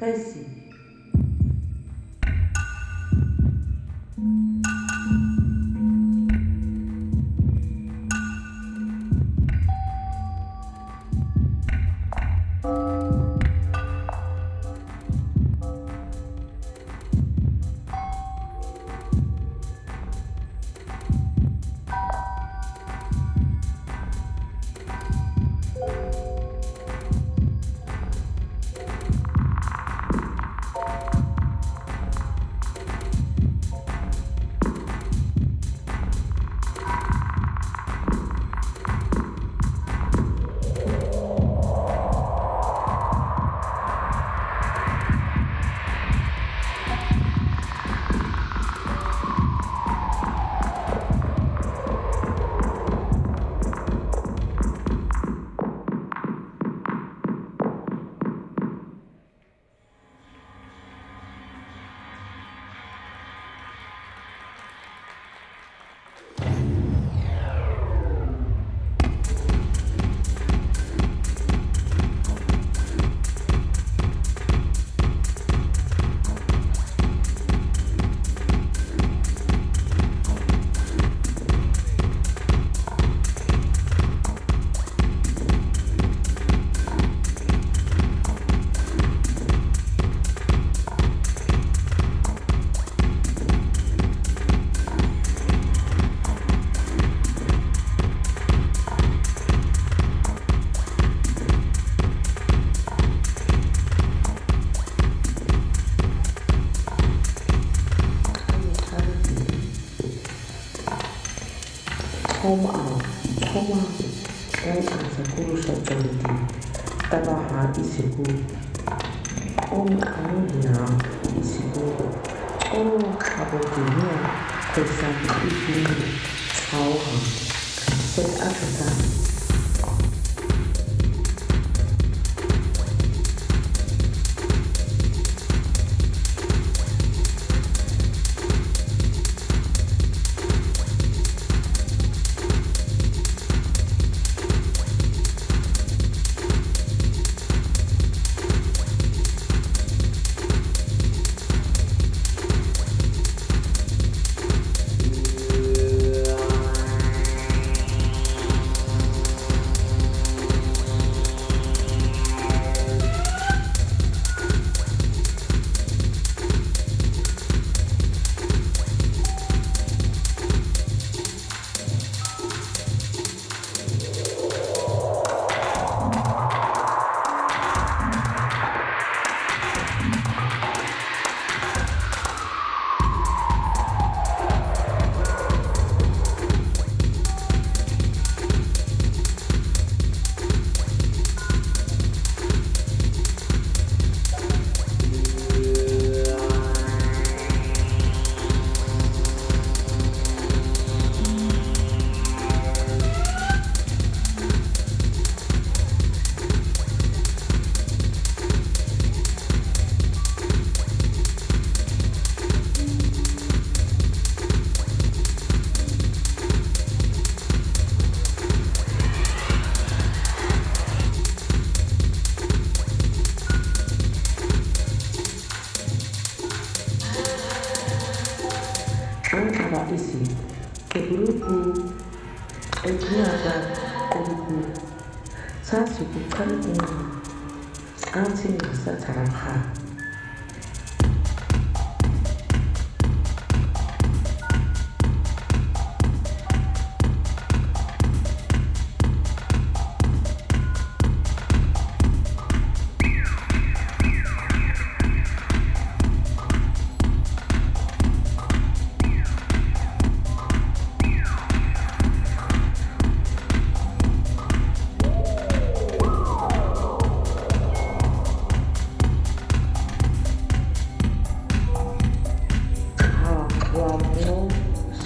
कैसी 妈妈，我想在过路时种地，带到他一起过。我们两个人一起过。我们差不多一样，都想一起过，好好。再爱他。Entrava e se grupo enviava grupo 사수국한 안심역사 자랑하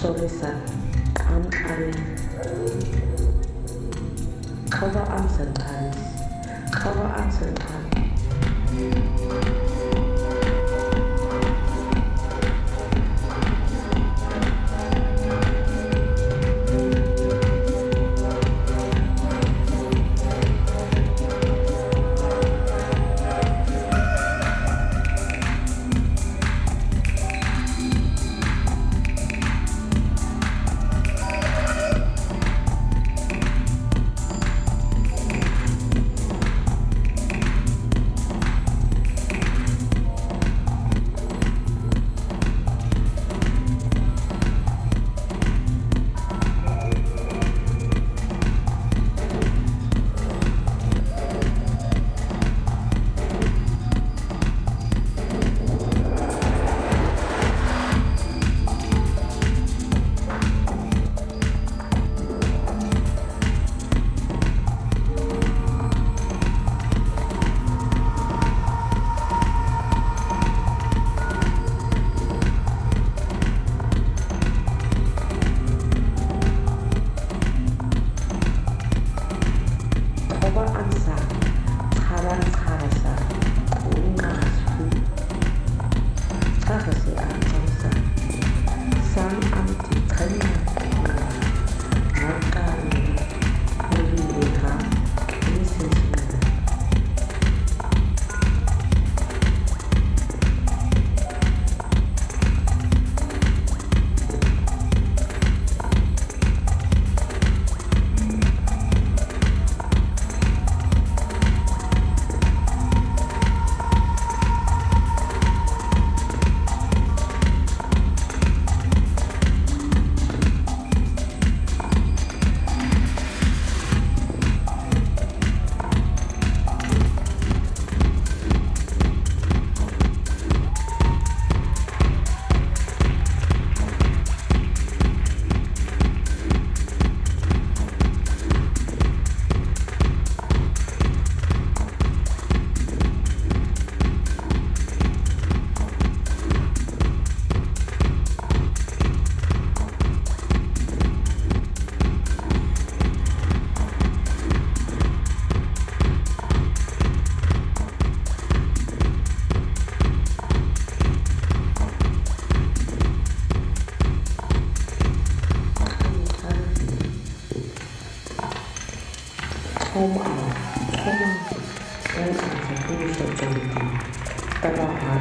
I'm Ali. Cover answer times. Cover answer times.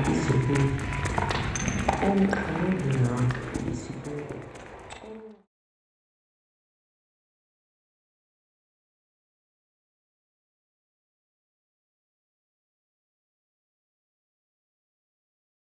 一起飞，勇敢的。